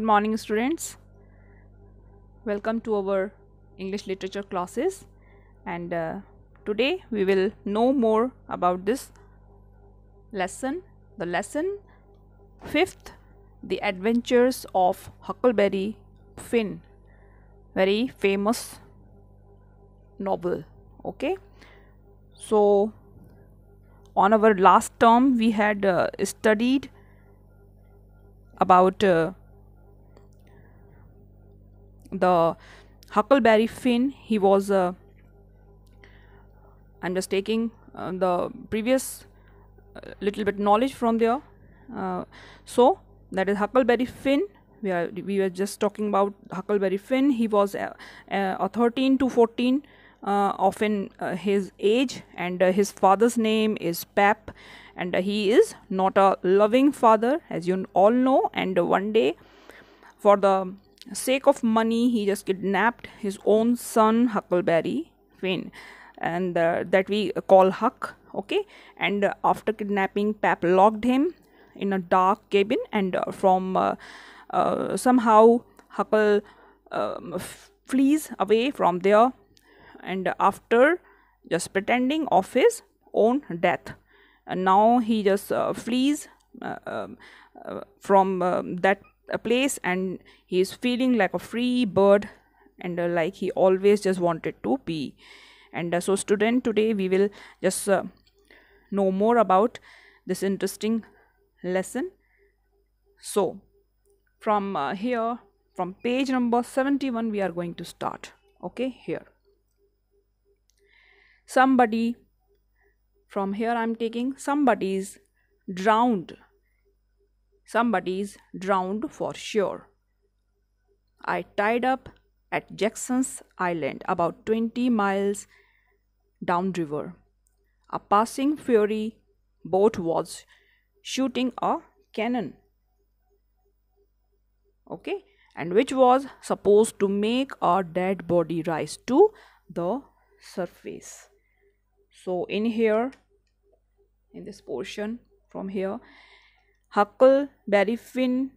Good morning, students. Welcome to our English literature classes, and uh, today we will know more about this lesson. The lesson fifth The Adventures of Huckleberry Finn, very famous novel. Okay, so on our last term, we had uh, studied about uh, the Huckleberry Finn. He was. Uh, I'm just taking uh, the previous uh, little bit knowledge from there. Uh, so that is Huckleberry Finn. We are we were just talking about Huckleberry Finn. He was uh, uh, a 13 to 14 uh, of in uh, his age, and uh, his father's name is Pap, and uh, he is not a loving father, as you all know. And uh, one day, for the sake of money, he just kidnapped his own son Huckleberry Finn, and uh, that we call Huck. Okay, and uh, after kidnapping, Pap locked him in a dark cabin, and uh, from uh, uh, somehow Huckle um, f- flees away from there and after just pretending of his own death and now he just uh, flees um, from um, that uh, place and he is feeling like a free bird and uh, like he always just wanted to be. And uh, so student today we will just uh, know more about this interesting lesson. So from uh, here from page number 71 we are going to start. Okay here. Somebody from here i'm taking somebody's drowned somebody's drowned for sure. I tied up at jackson's island about 20 miles downriver. A passing ferry boat was shooting a cannon. Okay? And which was supposed to make a dead body rise to the surface. So in here in this portion from here huckleberry finn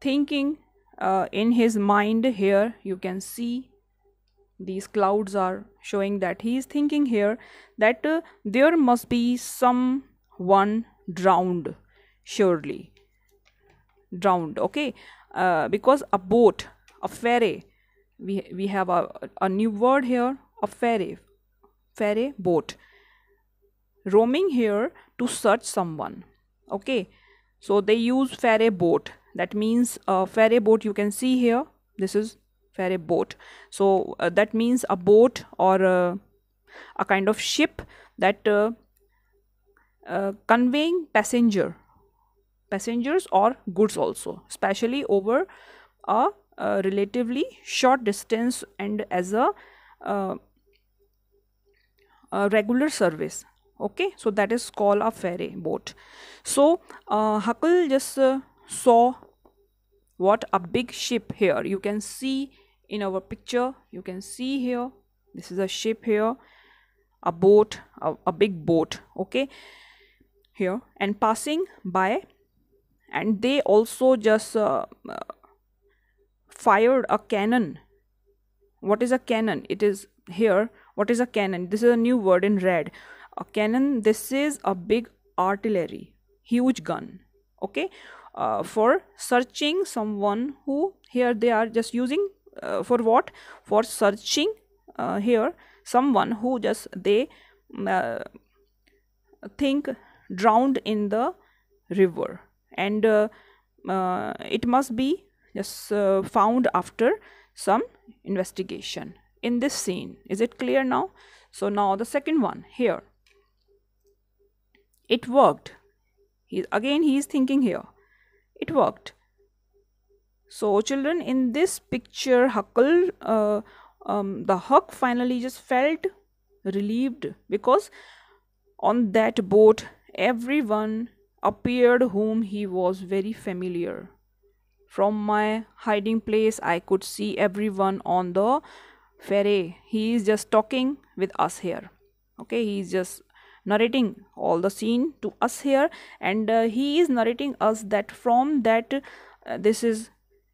thinking uh, in his mind here you can see these clouds are showing that he is thinking here that uh, there must be someone drowned surely. Drowned okay? Uh, because a boat a ferry we we have a, a new word here a ferry ferry boat roaming here to search someone okay. So they use ferry boat. That means a ferry boat you can see here. This is ferry boat. So uh, that means a boat or a, a kind of ship that uh, uh, conveying passenger passengers or goods also especially over a, a relatively short distance and as a, uh, a regular service okay so that is called a ferry boat. So uh, huckle just uh, saw what a big ship here. You can see in our picture you can see here this is a ship here a boat a, a big boat okay here and passing by and they also just uh, fired a cannon. What is a cannon? It is here what is a cannon? This is a new word in red a cannon this is a big artillery huge gun okay? Uh, for searching someone who here they are just using uh, for what? For searching uh, here someone who just they uh, think drowned in the river. And uh, uh, it must be just found after some investigation. In this scene is it clear now? So now the second one here it worked. He again he is thinking here. It worked. So children in this picture huckle uh, um, the huck finally just felt relieved because on that boat everyone appeared whom he was very familiar. From my hiding place i could see everyone on the ferry. He is just talking with us here. Okay he is just narrating all the scene to us here. And uh, he is narrating us that from that uh, this is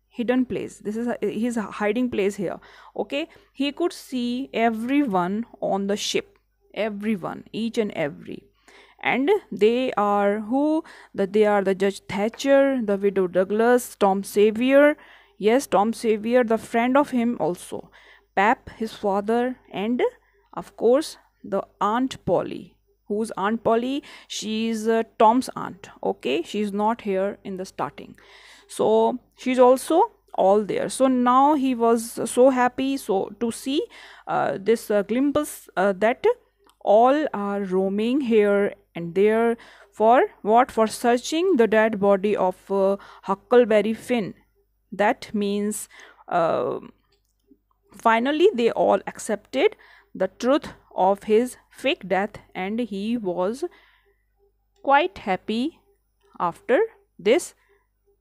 hidden place. This is his hiding place here. Okay? He could see everyone on the ship. Everyone each and every. And they are who? That they are the judge thatcher the widow douglas tom Sawyer yes tom Sawyer the friend of him also. Pap his father and of course the aunt polly who's aunt polly? She's uh, tom's aunt okay? She's not here in the starting. So she's also all there. So now he was so happy so to see uh, this uh, glimpse uh, that all are roaming here and there for what? For searching the dead body of uh, huckleberry finn. That means uh, finally they all accepted the truth of his fake death and he was quite happy after this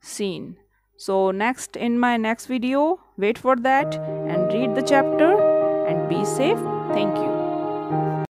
scene. So next in my next video wait for that and read the chapter and be safe. Thank you